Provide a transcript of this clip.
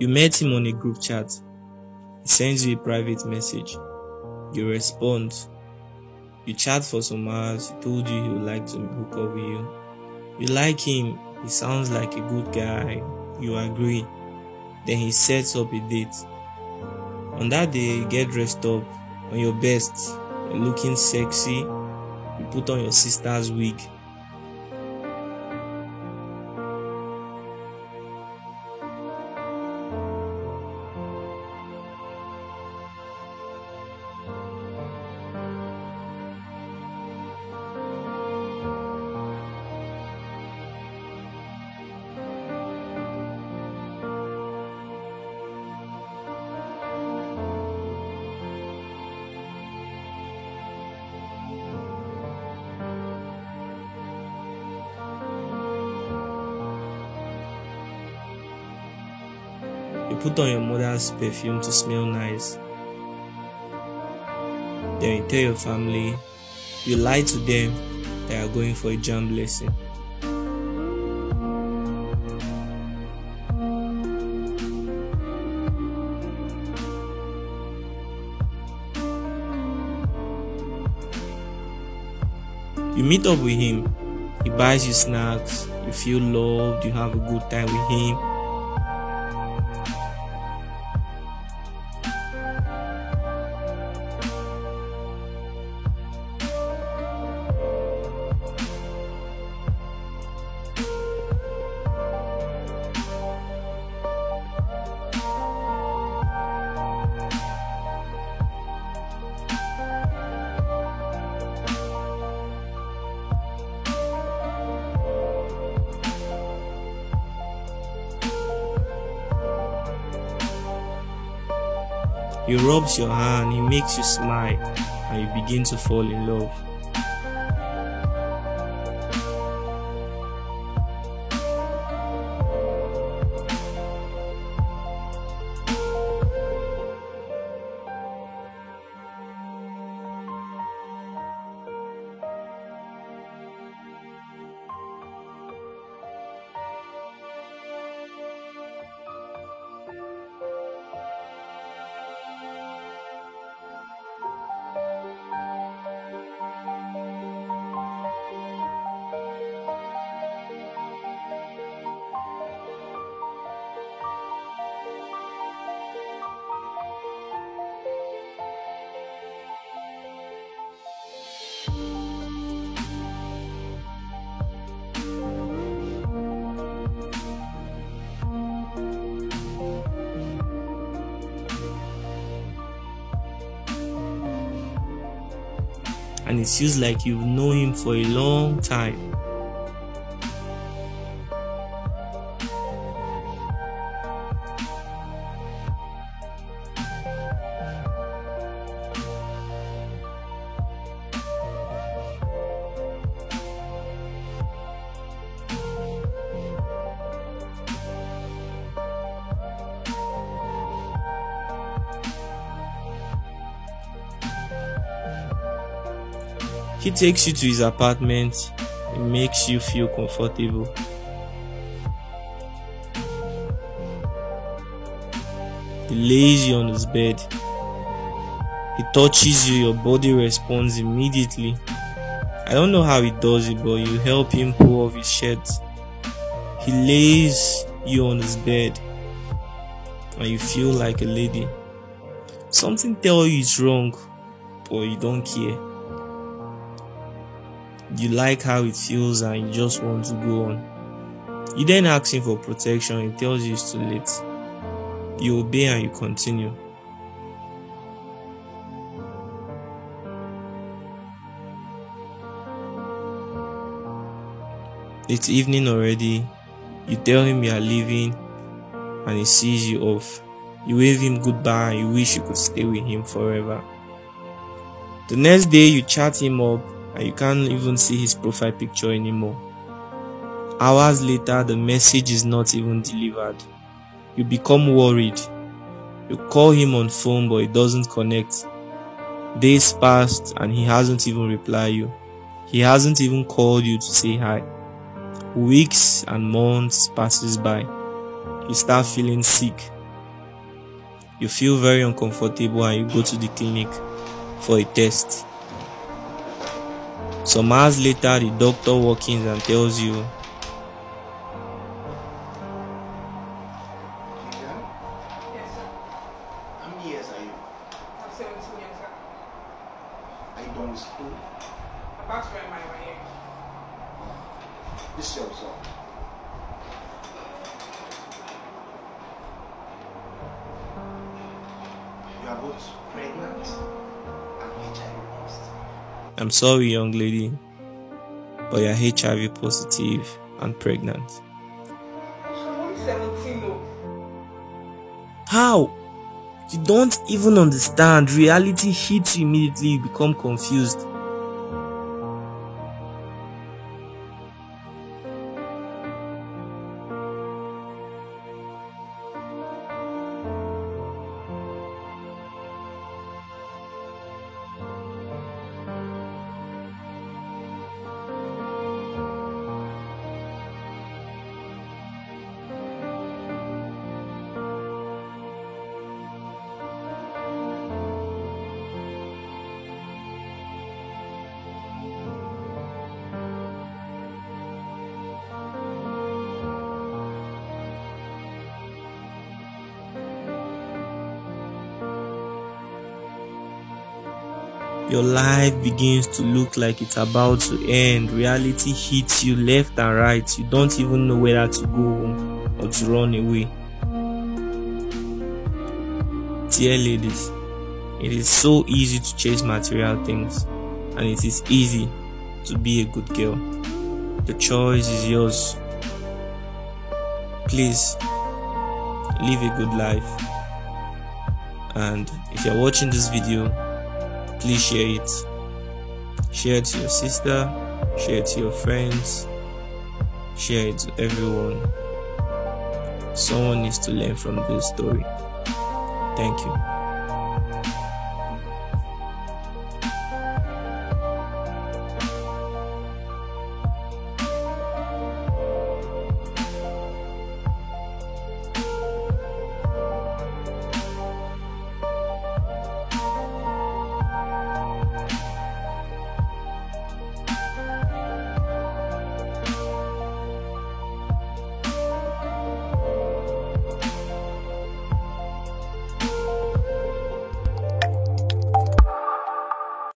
You met him on a group chat. He sends you a private message. You respond. You chat for some hours. He told you he would like to hook up with you. You like him. He sounds like a good guy. You agree. Then he sets up a date. On that day, you get dressed up on your best. You're looking sexy. You put on your sister's wig. You put on your mother's perfume to smell nice. Then you tell your family, you lie to them that you are going for a jam lesson. You meet up with him, he buys you snacks, you feel loved, you have a good time with him. He rubs your hand, he makes you smile, and you begin to fall in love. And it feels like you've known him for a long time. He takes you to his apartment, he makes you feel comfortable. He lays you on his bed. He touches you, your body responds immediately. I don't know how he does it, but you help him pull off his shirt. He lays you on his bed and you feel like a lady. Something tells you it's wrong, but you don't care you like how it feels and you just want to go on. You then ask him for protection, he tells you it's too late. You obey and you continue. It's evening already. You tell him you are leaving and he sees you off. You wave him goodbye and you wish you could stay with him forever. The next day you chat him up and you can't even see his profile picture anymore. Hours later, the message is not even delivered. You become worried. You call him on phone, but it doesn't connect. Days passed and he hasn't even replied you. He hasn't even called you to say hi. Weeks and months passes by. You start feeling sick. you feel very uncomfortable and you go to the clinic for a test. Some hours later, the doctor walks in and tells you Yes, sir. How many years are you? I'm 17. Are you done? About to I'm sorry, young lady, but you're HIV positive and pregnant. I'm 17. How? You don't even understand. Reality hits you immediately, you become confused. Your life begins to look like it's about to end. Reality hits you left and right. You don't even know whether to go home or to run away. Dear ladies, it is so easy to chase material things, and it is easy to be a good girl. The choice is yours. Please live a good life. And if you're watching this video, please share it. Share it to your sister, share it to your friends, share it to everyone. Someone needs to learn from this story. Thank you.